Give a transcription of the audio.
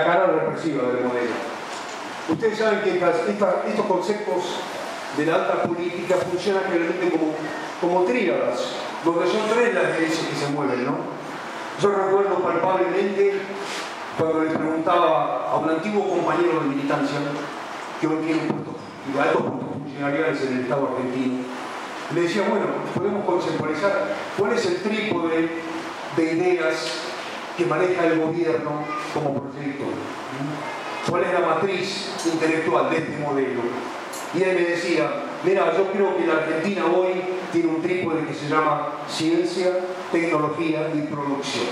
la cara represiva del modelo. Ustedes saben que estos conceptos de la alta política funcionan realmente como, como tríadas, donde son tres las leyes que se mueven, ¿no? Yo recuerdo palpablemente cuando le preguntaba a un antiguo compañero de militancia, que hoy tiene puestos, altos puestos funcionariales en el Estado argentino, le decía, bueno, podemos conceptualizar cuál es el trípode de ideas que maneja el gobierno como proyecto. ¿Cuál es la matriz intelectual de este modelo? Y él me decía, mira, yo creo que la Argentina hoy tiene un trípode que se llama ciencia, tecnología y producción.